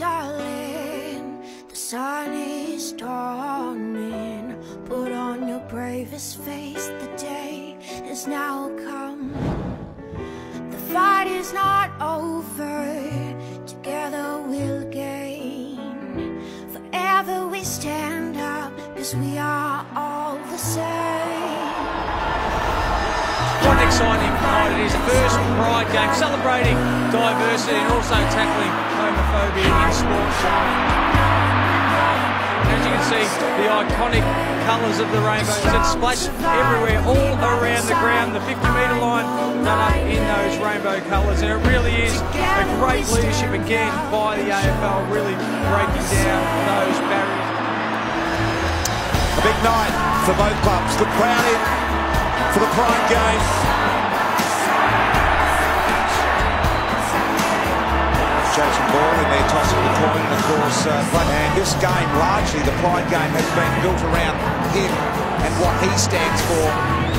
darling, the sun is dawning. Put on your bravest face, the day has now come. The fight is not over, together we'll gain. Forever we stand up, cause we are all the same. What an exciting night. It is first Pride game celebrating diversity and also tackling. As you can see, the iconic colours of the rainbow that splashed everywhere, all around the ground. The 50 metre line done up in those rainbow colours. And it really is a great leadership again by the AFL, really breaking down those barriers. A big night for both clubs. The crowd in for the Pride game. Jason Ball in there tossing the coin, of course, uh, but and this game, largely the Pride game, has been built around him and what he stands for